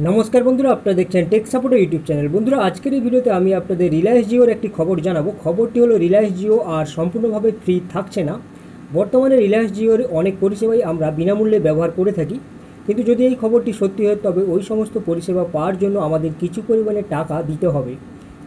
নমস্কার বন্ধুরা, আপনারা দেখছেন টেক সাপোর্টের ইউটিউব চ্যানেল বন্ধুরা, আজকের এই ভিডিওতে আমি আপনাদের রিলায়েন্স জিওর একটি খবর জানাব। খবরটি হলো রিলায়েন্স জিও আর সম্পূর্ণভাবে ফ্রি থাকছে না। বর্তমানে রিলায়েন্স জিওর অনেক পরিষেবাই আমরা বিনামূল্যে ব্যবহার করে থাকি। কিন্তু যদি এই খবরটি সত্যি হয়, তবে ওই সমস্ত পরিষেবা পাওয়ার জন্য আমাদের কিছু পরিমাণে টাকা দিতে হবে।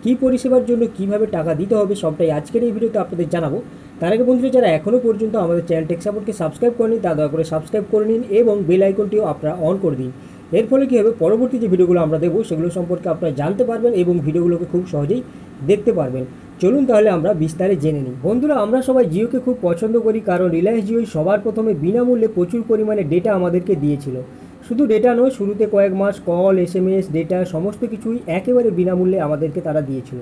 কী পরিষেবার জন্য কীভাবে টাকা দিতে হবে, সবটাই আজকের এই ভিডিওতে আপনাদের জানাব। তার আগে বন্ধুরা, যারা এখনও পর্যন্ত আমাদের চ্যানেল টেক সাপোর্টকে সাবস্ক্রাইব করেনি তা দয়া করে সাবস্ক্রাইব করে নিন এবং বেল আইকনটিও আপনারা অন করে দিন। এর ফলে কী হবে? পরবর্তী যে ভিডিওগুলো আমরা দেবো সেগুলো সম্পর্কে আপনারা জানতে পারবেন এবং ভিডিওগুলোকে খুব সহজেই দেখতে পারবেন। চলুন তাহলে আমরা বিস্তারে জেনে নিই। বন্ধুরা, আমরা সবাই জিওকে খুব পছন্দ করি কারণ রিলায়েন্স জিওই সবার প্রথমে বিনামূল্যে প্রচুর পরিমাণে ডেটা আমাদেরকে দিয়েছিল। শুধু ডেটা নয়, শুরুতে কয়েক মাস call S M S data সমস্ত কিছুই একেবারে বিনামূল্যে আমাদেরকে তারা দিয়েছিল।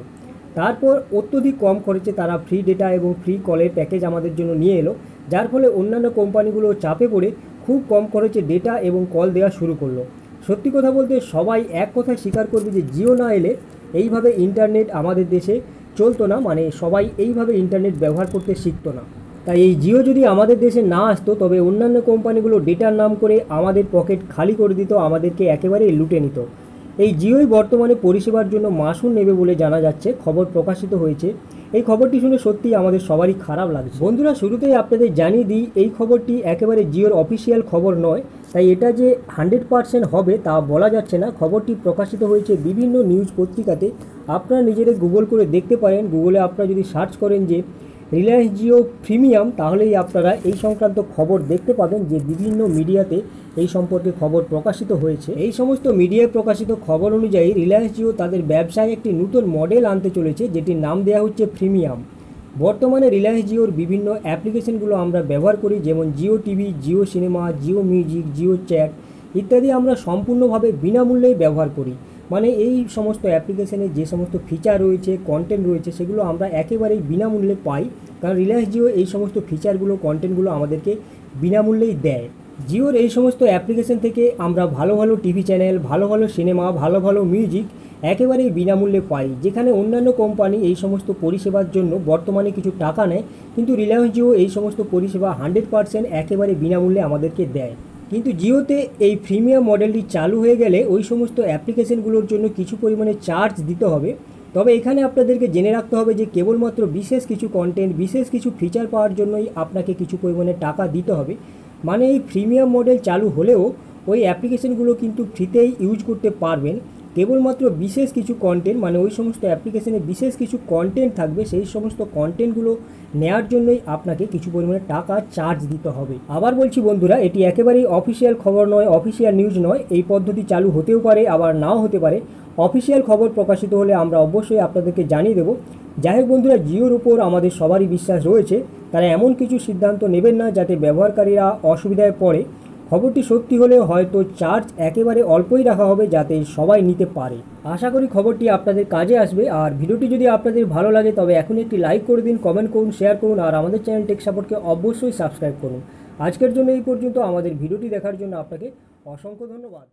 তারপর অত্যধিক কম খরচে তারা ফ্রি ডেটা এবং ফ্রি কলের প্যাকেজ আমাদের জন্য নিয়ে এলো, যার ফলে অন্যান্য কোম্পানিগুলো চাপে পড়ে খুব কম খরচে ডেটা এবং কল দেওয়া শুরু করল। সত্যি কথা বলতে সবাই এক কথায় স্বীকার করবে যে জিও না এলে এইভাবে ইন্টারনেট আমাদের দেশে চলতো না মানে সবাই এইভাবে ইন্টারনেট ব্যবহার করতে শিখতো না। তাই এই জিও যদি আমাদের দেশে না আসতো, তবে অন্যান্য কোম্পানিগুলো ডেটার নাম করে আমাদের পকেট খালি করে দিত, আমাদেরকে একেবারে লুটে নিত। এই জিওই বর্তমানে পরিষেবার জন্য মাসুল নেবে বলে জানা যাচ্ছে। খবর প্রকাশিত হয়েছে এই খবরটি শুনে সত্যি আমাদের সবারই খারাপ লাগছে। বন্ধুরা, শুরুতেই আপনাদের জানিয়ে দিই, এই খবরটি একেবারে জিওর অফিসিয়াল খবর নয়। তাই এটা যে হান্ড্রেড পারসেন্ট হবে তা বলা যাচ্ছে না। খবরটি প্রকাশিত হয়েছে বিভিন্ন নিউজ পত্রিকাতে। আপনারা নিজেরা গুগল করে দেখতে পারেন। গুগলে আপনারা যদি সার্চ করেন যে রিলায়েন্স জিও প্রিমিয়াম, তাহলেই আপনারা এই সংক্রান্ত খবর দেখতে পাবেন যে বিভিন্ন মিডিয়াতে এই সম্পর্কে খবর প্রকাশিত হয়েছে। এই সমস্ত মিডিয়ায় প্রকাশিত খবর অনুযায়ী রিলায়েন্স জিও তাদের ব্যবসায় একটি নতুন মডেল আনতে চলেছে, যেটির নাম দেওয়া হচ্ছে প্রিমিয়াম। বর্তমানে রিলায়েন্স জিওর বিভিন্ন অ্যাপ্লিকেশনগুলো আমরা ব্যবহার করি, যেমন Jio TV, Jio cinema, Jio music, Jio chat ইত্যাদি আমরা সম্পূর্ণভাবে বিনামূল্যেই ব্যবহার করি। মানে এই সমস্ত অ্যাপ্লিকেশনে যে সমস্ত ফিচার রয়েছে কন্টেন্ট রয়েছে, সেগুলো আমরা একেবারেই বিনামূল্যে পাই। কারণ রিলায়েন্স জিও এই সমস্ত ফিচারগুলো কন্টেন্টগুলো আমাদেরকে বিনামূল্যেই দেয়। জিওর এই সমস্ত অ্যাপ্লিকেশন থেকে আমরা ভালো ভালো টিভি চ্যানেল ভালো ভালো সিনেমা ভালো ভালো মিউজিক একেবারেই বিনামূল্যে পাই। যেখানে অন্যান্য কোম্পানি এই সমস্ত পরিষেবার জন্য বর্তমানে কিছু টাকা নেয়, কিন্তু রিলায়েন্স জিও এই সমস্ত পরিষেবা হান্ড্রেড পার্সেন্ট একেবারে বিনামূল্যে আমাদেরকে দেয়। কিন্তু জিওতে এই প্রিমিয়াম মডেলটি চালু হয়ে গেলে ওই সমস্ত অ্যাপ্লিকেশনগুলোর জন্য কিছু পরিমাণে চার্জ দিতে হবে। তবে এখানে আপনাদেরকে জেনে রাখতে হবে যে কেবলমাত্র বিশেষ কিছু কন্টেন্ট বিশেষ কিছু ফিচার পাওয়ার জন্যই আপনাকে কিছু পরিমাণে টাকা দিতে হবে। মানে এই প্রিমিয়াম মডেল চালু হলেও ওই অ্যাপ্লিকেশনগুলো কিন্তু ফ্রিতেই ইউজ করতে পারবেন। কেবলমাত্র বিশেষ কিছু কন্টেন্ট মানে ওই সমস্ত অ্যাপ্লিকেশনে বিশেষ কিছু কন্টেন্ট থাকবে, সেই সমস্ত কন্টেন্টগুলো নেওয়ার জন্যই আপনাকে কিছু পরিমাণে টাকা চার্জ দিতে হবে। আবার বলছি বন্ধুরা, এটি একেবারেই অফিসিয়াল খবর নয় অফিসিয়াল নিউজ নয়, এই পদ্ধতি চালু হতেও পারে, আবার নাও হতে পারে। অফিসিয়াল খবর প্রকাশিত হলে আমরা অবশ্যই আপনাদেরকে জানিয়ে দেবো। যাই হোক বন্ধুরা, জিওর উপর আমাদের সবারই বিশ্বাস রয়েছে, তারা এমন কিছু সিদ্ধান্ত নেবেন না যাতে ব্যবহারকারীরা অসুবিধায় পড়ে। খবরটি সত্যি হলে হয়তো চার্জ একেবারে অল্পই রাখা হবে যাতে সবাই নিতে পারে। আশা করি খবরটি আপনাদের কাজে আসবে। আর ভিডিওটি যদি আপনাদের ভালো লাগে, তবে এখন একটি লাইক করে দিন, কমেন্ট করুন, শেয়ার করুন, আর আমাদের চ্যানেল টেক সাপোর্টকে অবশ্যই সাবস্ক্রাইব করুন। আজকের জন্য এই পর্যন্ত। আমাদের ভিডিওটি দেখার জন্য আপনাকে অসংখ্য ধন্যবাদ।